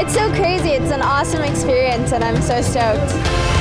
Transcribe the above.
It's so crazy. It's an awesome experience and I'm so stoked.